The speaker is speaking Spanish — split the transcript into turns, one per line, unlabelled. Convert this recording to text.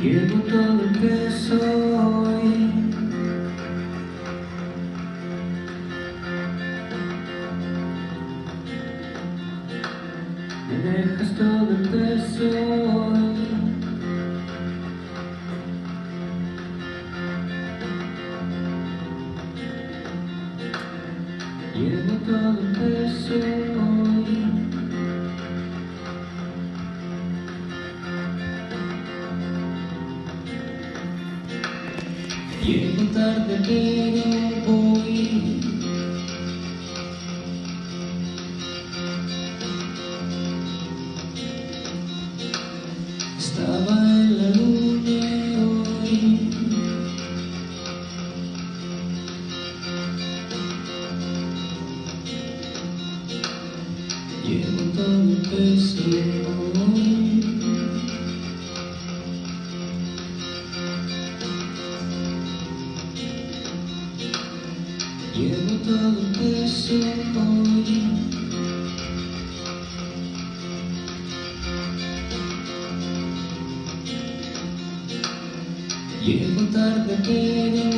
Llevo todo el que soy. Me dejas todo el que soy. Llevo todo el que soy. Llego tarde pero voy. Estaba en la luna hoy. Llevo todo el Llevo todo el peso hoy. Llego tarde pero